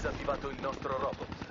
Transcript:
Disattivato il nostro robot.